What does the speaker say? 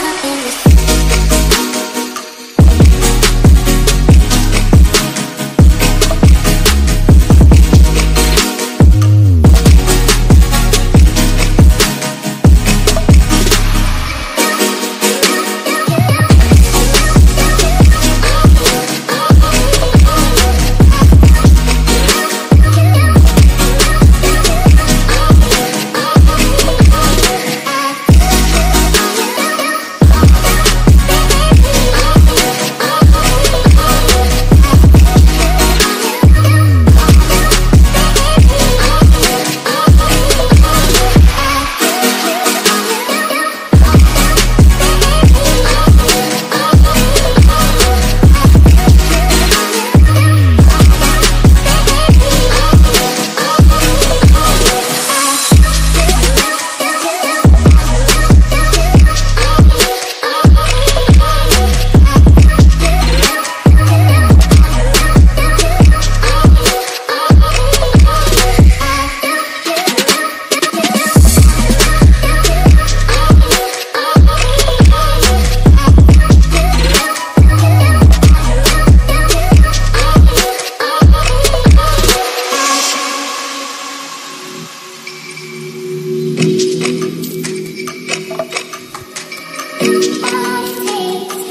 in the